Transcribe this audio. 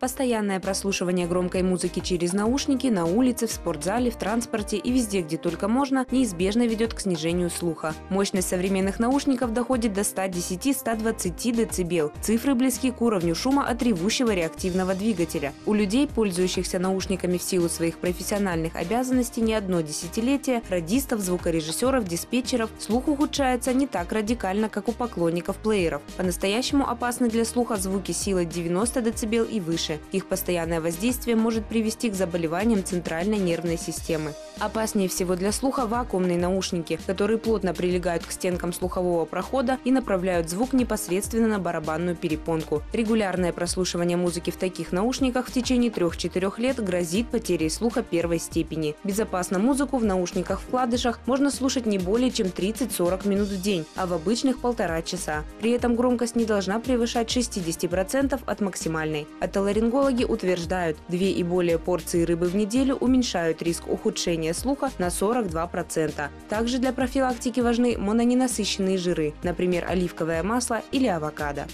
Постоянное прослушивание громкой музыки через наушники на улице, в спортзале, в транспорте и везде, где только можно, неизбежно ведет к снижению слуха. Мощность современных наушников доходит до 110-120 дБ. Цифры близки к уровню шума от ревущего реактивного двигателя. У людей, пользующихся наушниками в силу своих профессиональных обязанностей не одно десятилетие, радистов, звукорежиссеров, диспетчеров, слух ухудшается не так радикально, как у поклонников плееров. По-настоящему опасны для слуха звуки силой 90 дБ и выше выше. Их постоянное воздействие может привести к заболеваниям центральной нервной системы. Опаснее всего для слуха вакуумные наушники, которые плотно прилегают к стенкам слухового прохода и направляют звук непосредственно на барабанную перепонку. Регулярное прослушивание музыки в таких наушниках в течение 3-4 лет грозит потерей слуха первой степени. Безопасно музыку в наушниках-вкладышах можно слушать не более чем 30-40 минут в день, а в обычных полтора часа. При этом громкость не должна превышать 60% от максимальной. Отоларингологи утверждают, две и более порции рыбы в неделю уменьшают риск ухудшения слуха на 42%. Также для профилактики важны мононенасыщенные жиры, например, оливковое масло или авокадо.